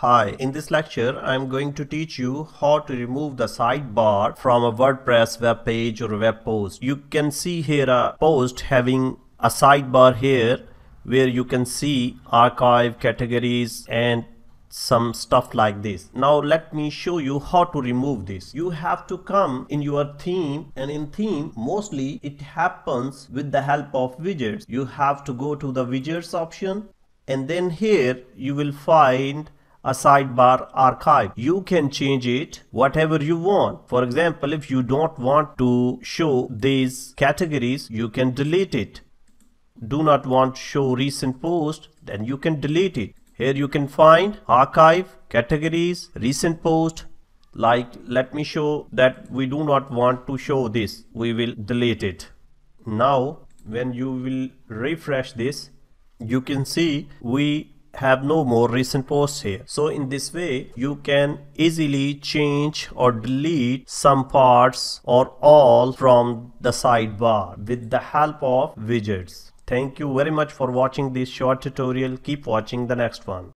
Hi, in this lecture I am going to teach you how to remove the sidebar from a WordPress web page or web post. You can see here a post having a sidebar here where you can see archive categories and some stuff like this. Now let me show you how to remove this. You have to come in your theme and in theme mostly it happens with the help of widgets. You have to go to the widgets option and then here you will find a sidebar archive. You can change it whatever you want. For example, if you don't want to show these categories, you can delete it. Do not want to show recent post, then you can delete it. Here you can find archive, categories, recent post. Like let me show that we do not want to show this. We will delete it. Now when you will refresh this, you can see we have no more recent posts here. So in this way, you can easily change or delete some parts or all from the sidebar with the help of widgets. Thank you very much for watching this short tutorial. Keep watching the next one.